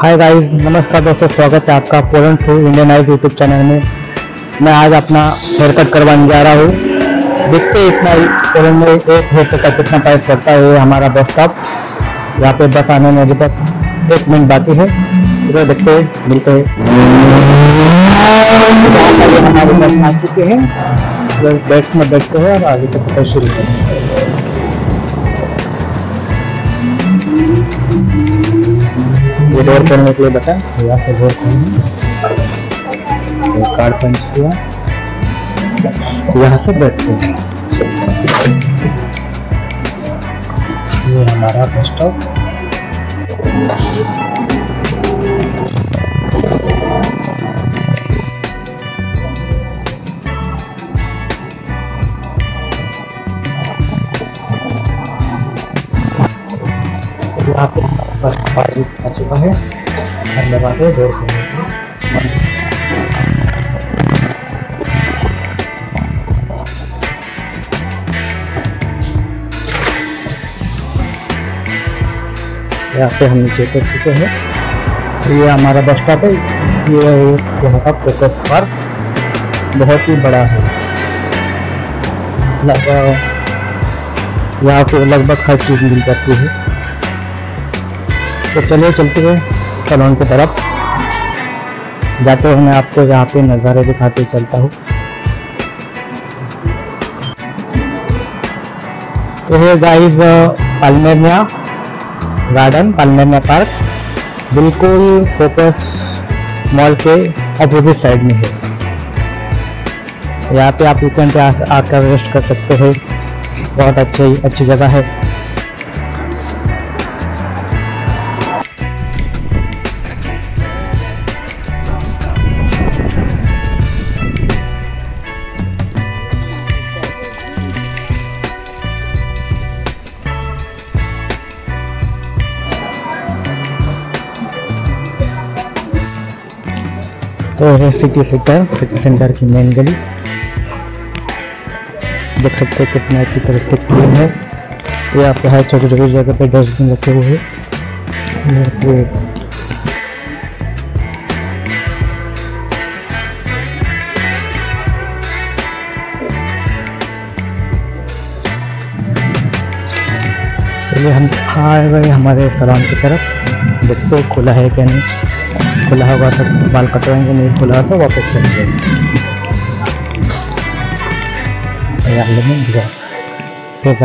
Hi guys नमस्कार दोस्तों, स्वागत है आपका Poland to Indian eyes YouTube channel में। मैं आज अपना हेयर कट करवाने जा रहा हूँ। देखते इतना पोलन में एक हेयर कट का कितना प्राइस पड़ता है हमारा बस स्टॉप यहाँ पे बस आने में अभी तक एक मिनट बाकी है। इधर देखते मिलते हैं। हमारे बस आ चुके हैं। बैठ में बैठते हैं और आगे तक शुरू करते ये डोर करने के लिए बता। यहाँ से डोर करना। कार्ड पंच किया। यहाँ से बैठते हैं ये हमारा स्टॉप यहाँ पे पार्टी आ चुका है घर लगा के डोर खोलने के यहाँ पे हम नीचे कर चुके हैं। ये हमारा बस स्टॉप है। ये यहाँ का फोकस पार्क बहुत ही बड़ा है। लगभग यहाँ पे लगभग हर चीज़ मिल जाती है। तो चलिए चलते हैं सलोन की तरफ़। जाते हुए मैं आपको यहाँ पे नज़ारे दिखाते चलता हूँ। तो ये guys Palmeria garden Palmeria park बिल्कुल फोकस मॉल के अपोजिट साइड में है। यहाँ पे आप वीकेंड पे आकर रेस्ट कर सकते हो। बहुत अच्छी अच्छी जगह है। तो है सिटी सेंटर सिटी सेंटर की मेन गली देख सकते हो कितना अच्छी तरह से क्लीन है ये आपके हर छोटी छोटी जगह पे डस्टबिन रखे हुए हैं चलिए हम आ गए हमारे सलाम की तरफ़ देखते खुला है क्या नहीं खुला होगा तो बाल कटवाएँगे, नहीं खुला तो वापस चल जाएँगे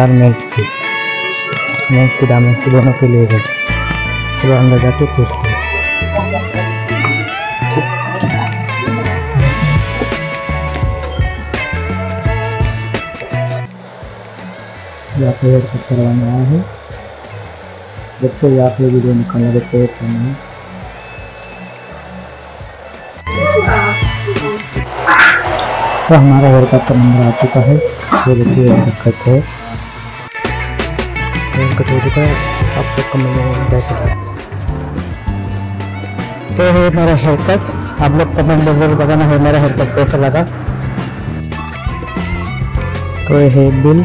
मेंस की मेंस की की दोनों के लिए है। चलो अंदर जाके पूछते करवाने है। देखते हैं यहाँ पे वीडियो निकालना देखते हैं। तो हमारा कट का नंबर आ चुका है, ये देखिए कट है। कट हो चुका है, आप लोग कमेंट में दे तो है मेरा हेयर कट आप लोग कमेंट में ज़रूर बताना है मेरा हेयर कट कैसा लगा? तो ये है बिल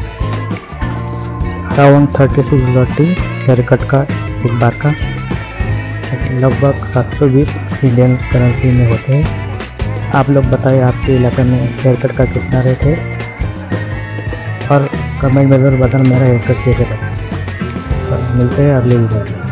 अराउंड थर्टी सिक्स डॉटी हेयर कट का एक बार का। लगभग सात सौ बीस इंडियन करेंसी में होते हैं। आप लोग बताइए आपके इलाके में हेयर कट का कितना रेट है? और कमेंट में ज़रूर बताना, मेरा हेयर कट कैसे मिलते हैं अगले वीडियो में।